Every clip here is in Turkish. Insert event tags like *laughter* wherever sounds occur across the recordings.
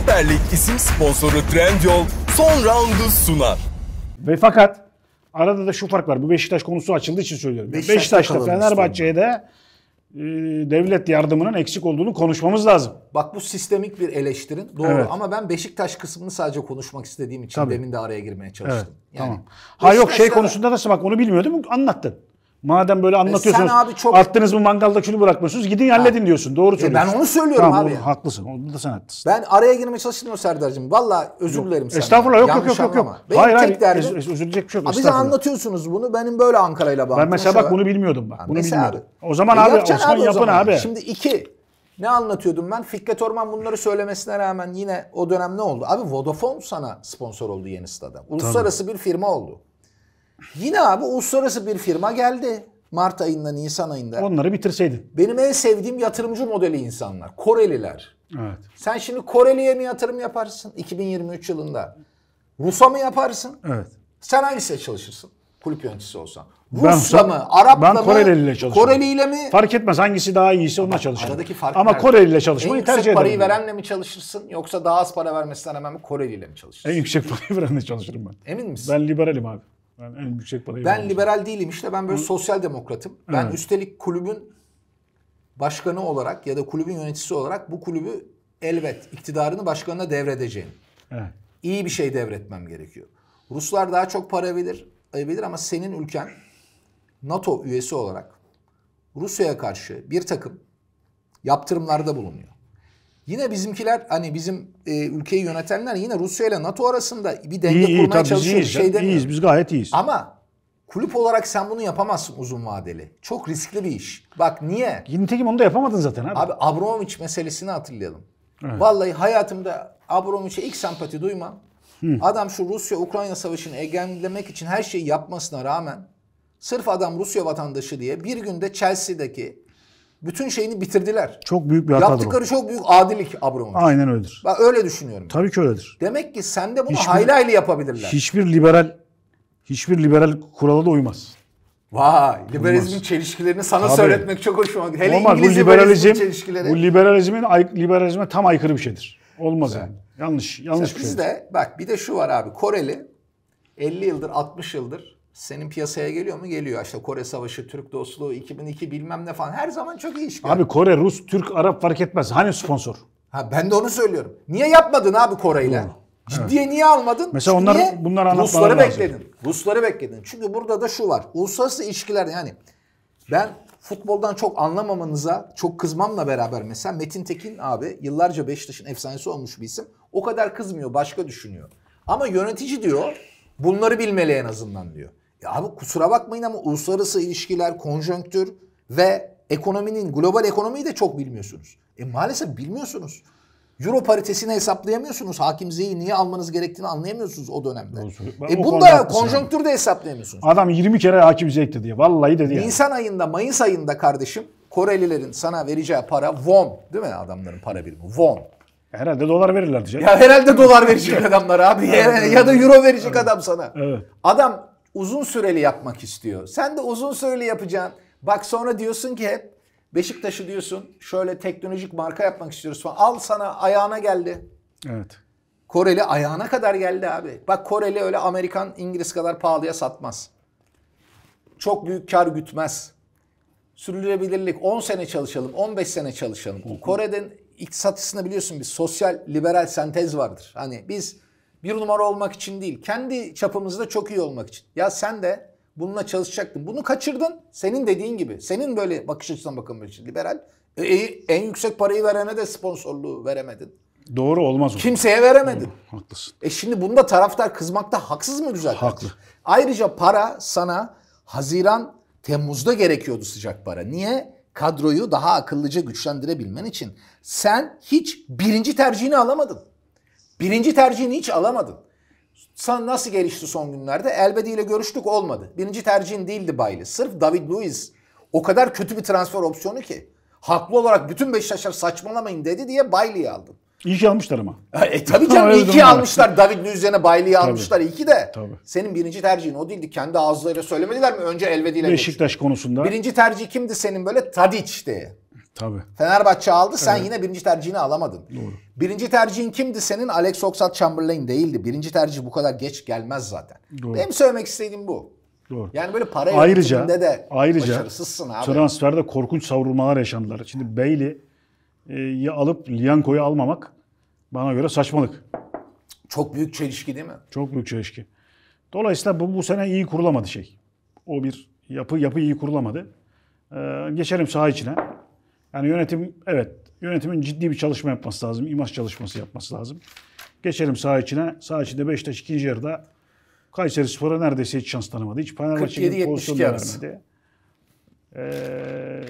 Süper Lig isim sponsoru Trendyol son roundu sunar. Ve fakat arada da şu fark var. Bu Beşiktaş konusu açıldığı için söylüyorum. Beşiktaş'ta Beşiktaş'ta Fenerbahçe'ye de e, devlet yardımının eksik olduğunu konuşmamız lazım. Bak bu sistemik bir eleştirin doğru Evet. ama ben Beşiktaş kısmını sadece konuşmak istediğim için Tabii. demin de araya girmeye Evet. çalıştım. Yani tamam. Ha yok şey konusunda da bak onu bilmiyordum. Anlattın. Madem böyle anlatıyorsunuz. E abi çok- Attınız mı mangalda külü bırakmıyorsunuz. Gidin halledin diyorsun. Doğru söylüyorsun. E ben onu söylüyorum tamam, abi. doğru, haklısın. Onda da sen haklısın. Ben araya girmeye çalıştım o Serdar'cığım. Valla özür dilerim senden. Estağfurullah yok yok Yanlış yok yok. yok. Benim Hayır tek hayır. derdim, Ez- özür bir şey yok. Abi bize anlatıyorsunuz bunu. Benim böyle Ankara'yla bağlantım. Ben mesela bak bunu bilmiyordum bak. Bunu Mesela bilmiyordum. O zaman E abi Osman o yapın abi. Şimdi iki. Ne anlatıyordum ben? Fikret Orman bunları söylemesine rağmen yine o dönem ne oldu? Abi Vodafone sana sponsor oldu yeni stada. Uluslararası bir firma oldu. Yine abi uluslararası bir firma geldi. Mart ayında, Nisan ayında. Onları bitirseydin. Benim en sevdiğim yatırımcı modeli insanlar. Koreliler. Evet. Sen şimdi Koreli'ye mi yatırım yaparsın 2023 yılında? Rus'a mı yaparsın? Evet. Sen hangisiyle çalışırsın? Kulüp yöneticisi olsan. Ben Rus'la mı? Arap'la ben mı? Koreli ile çalışırım. Koreli ile mi? Fark etmez hangisi daha iyiyse onunla çalışırım. Aradaki fark Ama nerede? Koreli ile çalışmayı en tercih yüksek ederim. parayı verenle mi çalışırsın yoksa daha az para vermesine rağmen mi Koreli ile mi çalışırsın? En yüksek parayı *laughs* verenle çalışırım ben. Emin misin? Ben liberalim abi. Ben en yüksek parayı Ben veren- liberal değilim işte ben böyle sosyal demokratım. Ben Evet. üstelik kulübün başkanı olarak ya da kulübün yöneticisi olarak bu kulübü elbet iktidarını başkanına devredeceğim. Evet. İyi bir şey devretmem gerekiyor. Ruslar daha çok para verir, verir ama senin ülken NATO üyesi olarak Rusya'ya karşı bir takım yaptırımlarda bulunuyor. Yine bizimkiler hani bizim e, ülkeyi yönetenler yine Rusya ile NATO arasında bir denge İyi iyi kurmaya biz çalışıyor. iyiyiz. Şey iyiyiz biz gayet iyiyiz. Ama kulüp olarak sen bunu yapamazsın uzun vadeli. Çok riskli bir iş. Bak niye? Nitekim onu da yapamadın zaten abi. Abi Abramovich meselesini hatırlayalım. Vallahi hayatımda Abramovich'e ilk sempati duymam. Adam şu Rusya-Ukrayna savaşını engellemek için her şeyi yapmasına rağmen sırf adam Rusya vatandaşı diye bir günde Chelsea'deki bütün şeyini bitirdiler. Çok büyük bir hatadır o. Yaptıkları çok büyük adilik Abramovich. Aynen öyledir. Ben öyle düşünüyorum. Tabii ki öyledir. Demek ki sen de bunu Hiçbir- hayli hayli yapabilirler. Hiçbir liberal hiçbir liberal kurala da uymaz. Vay, liberalizmin çelişkilerini sana Tabii. söyletmek çok hoşuma gitti. Hele Olmaz. Bu İngiliz liberalizm, çelişkileri. bu liberalizmin liberalizme tam aykırı bir şeydir. Olmaz yani. Yanlış, yanlış bir şey. Bizde bak bir de şu var abi. Koreli 50 yıldır 60 yıldır senin piyasaya geliyor mu? Geliyor. İşte Kore Savaşı, Türk dostluğu, 2002 bilmem ne falan. Her zaman çok iyi iş görüyor. Abi Kore, Rus, Türk, Arap fark etmez. Hani sponsor? Ha, ben de onu söylüyorum. Niye yapmadın abi Kore'yle? Ciddiye niye almadın? Mesela onlar- niye? bunları anlatmaları Rusları lazım. bekledin. Rusları bekledin. Çünkü burada da şu var. Uluslararası ilişkiler yani ben futboldan çok anlamamanıza çok kızmamla beraber mesela Metin Tekin abi yıllarca Beşiktaş'ın efsanesi olmuş bir isim. O kadar kızmıyor, başka düşünüyor. Ama yönetici diyor bunları bilmeli en azından diyor. Ya abi kusura bakmayın ama uluslararası ilişkiler, konjonktür ve ekonominin, global ekonomiyi de çok bilmiyorsunuz. E maalesef bilmiyorsunuz. Euro paritesini hesaplayamıyorsunuz. Hakim Z'yi niye almanız gerektiğini anlayamıyorsunuz o dönemde. Doğru. Ben E o bunu konuda da haklısın konjonktürü de hesaplayamıyorsunuz. Adam 20 kere hakim zevk dedi ya. Vallahi dedi ya. Nisan ayında, Mayıs ayında kardeşim Korelilerin sana vereceği para won. Değil mi adamların para birimi? Won. Herhalde dolar verirlerdi canım. Ya herhalde dolar verecek adamlar abi. Ya, ya da euro verecek adam sana. Evet. Adam uzun süreli yapmak istiyor. Sen de uzun süreli yapacaksın. Bak sonra diyorsun ki hep Beşiktaş'ı diyorsun şöyle teknolojik marka yapmak istiyoruz falan. Al sana ayağına geldi. Evet. Koreli ayağına kadar geldi abi. Bak Koreli öyle Amerikan, İngiliz kadar pahalıya satmaz. Çok büyük kar gütmez. Sürdürülebilirlik 10 sene çalışalım, 15 sene çalışalım. Kore'den iktisatçısında biliyorsun bir sosyal liberal sentez vardır. Hani biz bir numara olmak için değil, kendi çapımızda çok iyi olmak için. Ya sen de bununla çalışacaktın. Bunu kaçırdın. Senin dediğin gibi. Senin böyle bakış açısından bakılmak için liberal. E, e, en yüksek parayı verene de sponsorluğu veremedin. Doğru olmaz o. Kimseye veremedin. Haklısın. E şimdi bunda taraftar kızmakta haksız mı güzel? Haklı. Ayrıca para sana Haziran, Temmuz'da gerekiyordu sıcak para. Niye? Kadroyu daha akıllıca güçlendirebilmen için. Sen hiç birinci tercihini alamadın. Birinci tercihini hiç alamadın. Sen nasıl gelişti son günlerde? Elbedi ile görüştük olmadı. Birinci tercihin değildi Bailey. Sırf David Luiz o kadar kötü bir transfer opsiyonu ki. Haklı olarak bütün Beşiktaşlar saçmalamayın dedi diye Bailey'i aldın. İyi ki almışlar ama. E tabii canım *laughs* iyi ki almışlar. David Luiz'e Bailey'i almışlar. İyi ki de. Tabii. Senin birinci tercihin o değildi. Kendi ağızlarıyla söylemediler mi? Önce Elvedi ile. Beşiktaş konusunda. Birinci tercih kimdi senin böyle? Tadic diye. Tabii. Fenerbahçe aldı sen yine birinci tercihini alamadın. Doğru. Birinci tercihin kimdi senin? Alex Oxlade-Chamberlain değildi. Birinci tercih bu kadar geç gelmez zaten. Doğru. Benim söylemek istediğim bu. Doğru. Yani böyle para Ayrıca de ayrıca başarısızsın abi. transferde korkunç savrulmalar yaşandılar. Şimdi Bailey'i alıp Lianco'yu almamak bana göre saçmalık. Çok büyük çelişki değil mi? Çok büyük çelişki. Dolayısıyla bu, bu sene iyi kurulamadı şey. O bir yapı yapı iyi kurulamadı. Ee, geçelim saha içine. Yani yönetim evet yönetimin ciddi bir çalışma yapması lazım. İmaj çalışması yapması lazım. Geçelim saha içine. Saha içinde Beşiktaş ikinci yarıda Kayseri Spor'a neredeyse hiç şans tanımadı. Hiç Fenerbahçe gibi 47-72 pozisyon da arası. vermedi. Ee,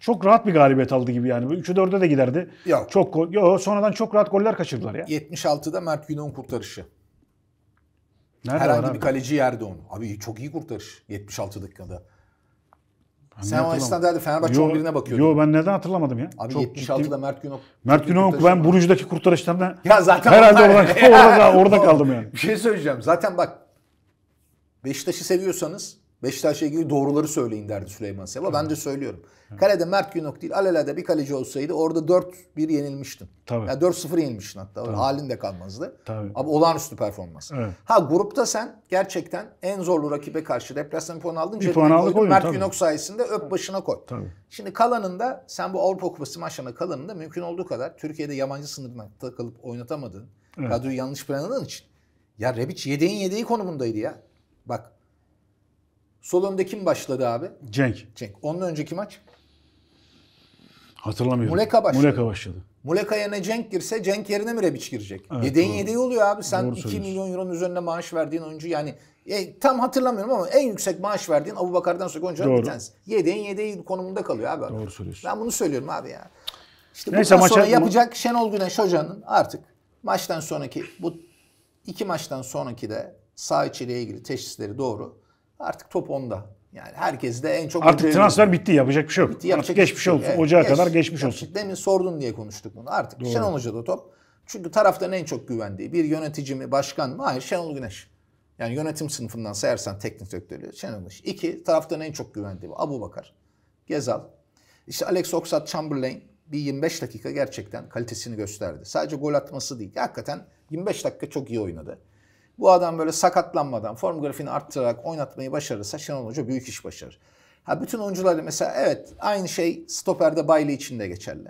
çok rahat bir galibiyet aldı gibi yani. 3'ü 4'e de giderdi. Yok. Çok gol- Yo, sonradan çok rahat goller kaçırdılar ya. 76'da Mert Günok'un kurtarışı. Nerede Herhangi abi? bir kaleci yerdi onu. Abi çok iyi kurtarış 76 dakikada. Sen o esnada hadi Fenerbahçe Yo- 11'ine bakıyordun. Yo ben neden hatırlamadım ya? Abi Çok 76'da ciddi- Mert Günok. Mert Günok ben var. Buruc'daki kurtarışlarına Ya zaten herhalde onlar- orada, orada, orada *laughs* kaldım yani. Bir şey söyleyeceğim. Zaten bak Beşiktaş'ı seviyorsanız Beşiktaş'la ilgili doğruları söyleyin derdi Süleyman Seba. Ben de söylüyorum. Kalede Mert Günok değil alelade bir kaleci olsaydı orada 4-1 yenilmiştin. Tabii. Ya 4-0 yenilmiştin hatta. Halin de kalmazdı. Tabii. Abi olağanüstü performans. Evet. Ha grupta sen gerçekten en zorlu rakibe karşı deplasman puan aldın. Bir puan aldık, Mert tabii. Günok sayesinde öp başına koy. Tabii. Şimdi kalanında sen bu Avrupa Kupası maçlarına kalanında mümkün olduğu kadar Türkiye'de yabancı sınırına takılıp oynatamadığın, kadroyu yanlış planladığın için. Ya Rebic yedeğin yedeği konumundaydı ya. Bak. Sol önde kim başladı abi? Cenk. Cenk. Onun önceki maç. Hatırlamıyorum. Muleka başladı. Muleka başladı. Muleka yerine Cenk girse Cenk yerine mi Rebic girecek? Evet, yedeğin doğru. yedeği oluyor abi. Sen Doğru 2 söylüyorsun. milyon euronun üzerinde maaş verdiğin oyuncu yani e, tam hatırlamıyorum ama en yüksek maaş verdiğin Abu Bakar'dan sonra oyuncular bir tanesi. Yedeğin yedeği konumunda kalıyor abi. Doğru söylüyorsun. Ben bunu söylüyorum abi ya. İşte Neyse, bundan sonra maça- yapacak Şenol Güneş hocanın artık maçtan sonraki bu iki maçtan sonraki de sağ içeriye ilgili teşhisleri doğru. Artık top onda. Yani herkes de en çok Artık transfer bitti. Yapacak bir şey yok. Bitti, yapacak Artık geçmiş şey olsun. Evet, Ocağa geç- kadar geçmiş yapacak. olsun. Demin sordun diye konuştuk bunu. Artık Şenol Hoca'da top. Çünkü taraftarın en çok güvendiği bir yönetici mi, başkan mı? Hayır Şenol Güneş. Yani yönetim sınıfından sayarsan teknik direktörü Şenol Güneş. İki, taraftarın en çok güvendiği bu. Abu Bakar, Gezal. İşte Alex Oxlade-Chamberlain bir 25 dakika gerçekten kalitesini gösterdi. Sadece gol atması değil. Hakikaten 25 dakika çok iyi oynadı. Bu adam böyle sakatlanmadan form grafiğini arttırarak oynatmayı başarırsa Şenol Hoca büyük iş başarır. Ha bütün oyuncularda mesela evet aynı şey stoperde Bailey için de geçerli.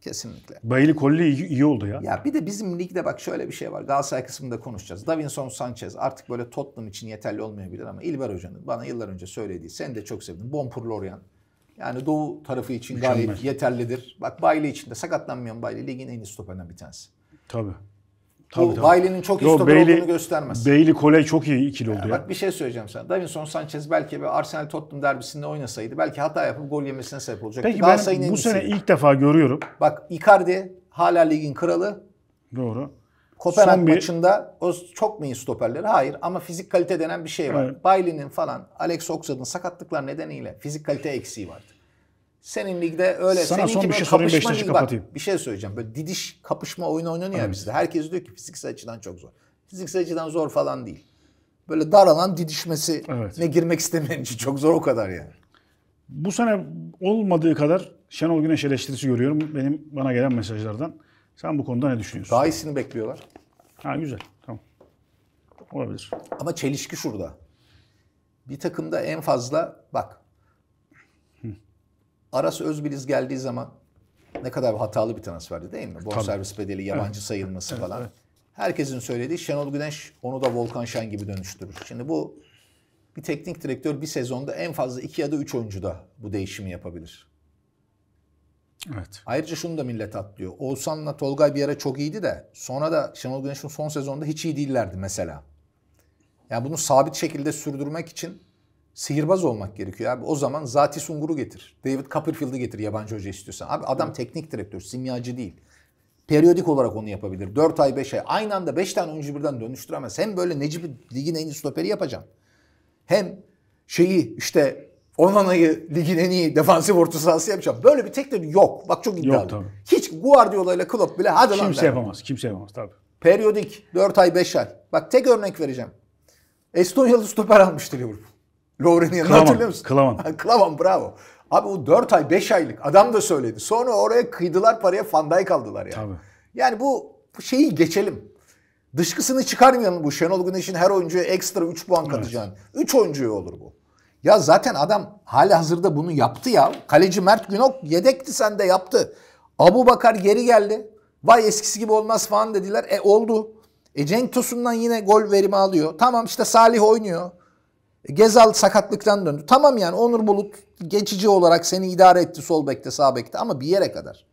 Kesinlikle. Bailey Colli iyi, iyi oldu ya. Ya bir de bizim ligde bak şöyle bir şey var. Galatasaray kısmında konuşacağız. Davinson Sanchez artık böyle Tottenham için yeterli olmayabilir ama İlber Hoca'nın bana yıllar önce söylediği, sen de çok sevdim. Bonpur Lorient. Yani doğu tarafı için gayet Mükemmel. yeterlidir. Bak Bailey için de sakatlanmayan Bailey ligin en iyi stoperlerinden bir tanesi. Tabii. Bu Bailey'nin çok iyi Yo, stoper Bailey- olduğunu göstermez. Bailey Coley çok iyi ikili oldu ya. Bak bir şey söyleyeceğim sana. Davinson Sanchez belki bir Arsenal Tottenham derbisinde oynasaydı belki hata yapıp gol yemesine sebep olacaktı. Peki ben en bu sene ilk defa görüyorum. Bak Icardi hala ligin kralı. Doğru. Kopenhag Son bir- maçında o çok mu iyi stoperleri? Hayır ama fizik kalite denen bir şey var. Evet. Bailey'nin falan Alex Oxlade'ın sakatlıklar nedeniyle fizik kalite eksiği vardı. Senin ligde öyle. Sana seninki son bir şey sorayım, Beşiktaş'ı değil. Bak, kapatayım. Bir şey söyleyeceğim. Böyle didiş kapışma oyunu oynanıyor ya bizde. Herkes diyor ki fiziksel açıdan çok zor. Fiziksel açıdan zor falan değil. Böyle dar alan didişmesi Evet. ne girmek istemeyen için çok zor o kadar yani. Bu sene olmadığı kadar Şenol Güneş eleştirisi görüyorum benim bana gelen mesajlardan. Sen bu konuda ne düşünüyorsun? Daha iyisini bekliyorlar. Ha güzel. Tamam. Olabilir. Ama çelişki şurada. Bir takımda en fazla bak. Aras Özbiliz geldiği zaman ne kadar hatalı bir transferdi değil mi? Bonservis bedeli, yabancı sayılması falan. Herkesin söylediği Şenol Güneş onu da Volkan Şen gibi dönüştürür. Şimdi bu bir teknik direktör bir sezonda en fazla iki ya da üç oyuncuda bu değişimi yapabilir. Evet. Ayrıca şunu da millet atlıyor. Oğuzhan'la Tolgay bir ara çok iyiydi de sonra da Şenol Güneş'in son sezonda hiç iyi değillerdi mesela. Yani bunu sabit şekilde sürdürmek için sihirbaz olmak gerekiyor abi. O zaman Zati Sungur'u getir. David Copperfield'ı getir yabancı hoca istiyorsan. Abi adam teknik direktör, simyacı değil. Periyodik olarak onu yapabilir. 4 ay 5 ay. Aynı anda 5 tane oyuncu birden dönüştüremez. Hem böyle Necip'i ligin en iyi stoperi yapacaksın. Hem şeyi işte Onana'yı ligin en iyi defansif orta sahası yapacağım. Böyle bir teknik yok. Bak çok iddialı. tabii. Hiç Guardiola ile Klopp bile hadi lan Kimse yapamaz. Kimse yapamaz tabii. Periyodik 4 ay 5 ay. Bak tek örnek vereceğim. Estonyalı stoper almıştı Liverpool. Lovren'in yanına hatırlıyor musun? Klavan. Klavan bravo. Abi o 4 ay 5 aylık adam da söyledi. Sonra oraya kıydılar paraya Fanday kaldılar yani. Tabii. Yani bu, bu şeyi geçelim. Dışkısını çıkarmayalım bu Şenol Güneş'in her oyuncuya ekstra 3 puan katacağını. 3 oyuncuya olur bu. Ya zaten adam hali hazırda bunu yaptı ya. Kaleci Mert Günok yedekti sen de yaptı. Abu Bakar geri geldi. Vay eskisi gibi olmaz falan dediler. E oldu. E Cenk Tosun'dan yine gol verimi alıyor. Tamam işte Salih oynuyor. Gezal sakatlıktan döndü. Tamam yani Onur Bulut geçici olarak seni idare etti sol bekte sağ bekte ama bir yere kadar.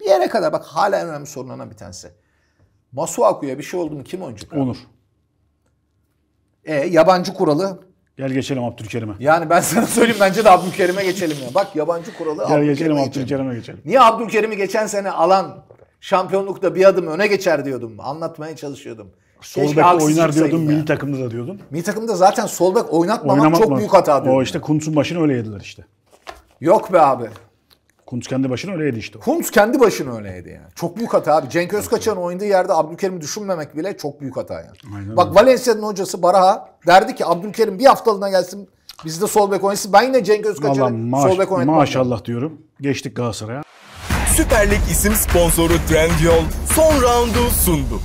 Bir yere kadar bak hala en önemli sorunlardan bir tanesi. Masuaku'ya bir şey oldu mu kim oynayacak? Onur. E yabancı kuralı. Gel geçelim Abdülkerim'e. Yani ben sana söyleyeyim bence de Abdülkerim'e geçelim ya. Bak yabancı kuralı Gel Abdülkerim'e geçelim. Abdülkerim'e geçelim. Niye Abdülkerim'i geçen sene alan şampiyonlukta bir adım öne geçer diyordum. Anlatmaya çalışıyordum. Sol bek oynar diyordun, milli takımda da diyordun. Milli takımda zaten sol bek oynatmamak Oynamak çok mı? büyük hata diyordum. O işte Kuntz'un başını öyle yediler işte. Yok be abi. Kuntz kendi başını öyle yedi işte. Kuntz kendi başına öyleydi yani. Çok büyük hata abi. Cenk Özkaçan'ın oynadığı yerde Abdülkerim'i düşünmemek bile çok büyük hata yani. Aynen Bak öyle. Valencia'nın hocası Baraha derdi ki Abdülkerim bir haftalığına gelsin bizde sol bek oynasın. Ben yine Cenk Özkaçan'ı sol bek oynatmam. maşallah diyorum. Geçtik Galatasaray'a. Süper Lig isim sponsoru Trendyol son roundu sundu.